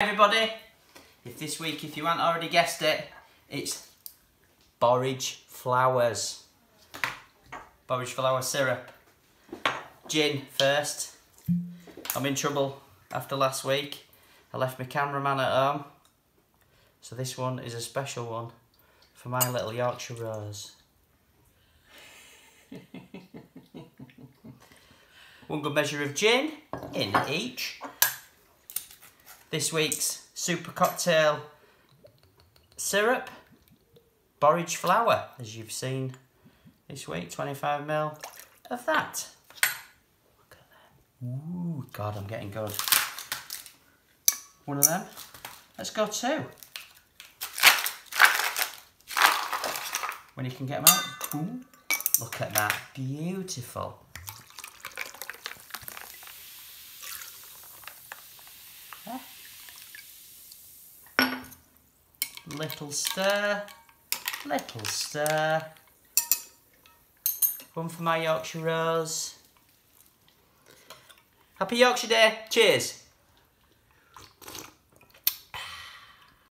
everybody. If this week, if you haven't already guessed it, it's borage flowers. Borage flower syrup. Gin first. I'm in trouble after last week. I left my cameraman at home. So this one is a special one for my little Yorkshire Rose. one good measure of gin in each. This week's super cocktail syrup, borage flower, as you've seen this week, 25ml of that. Look at that. Ooh, God, I'm getting good. One of them. Let's go two. When you can get them out. Look at that. Beautiful. Little stir, little stir. One for my Yorkshire Rose. Happy Yorkshire Day. Cheers.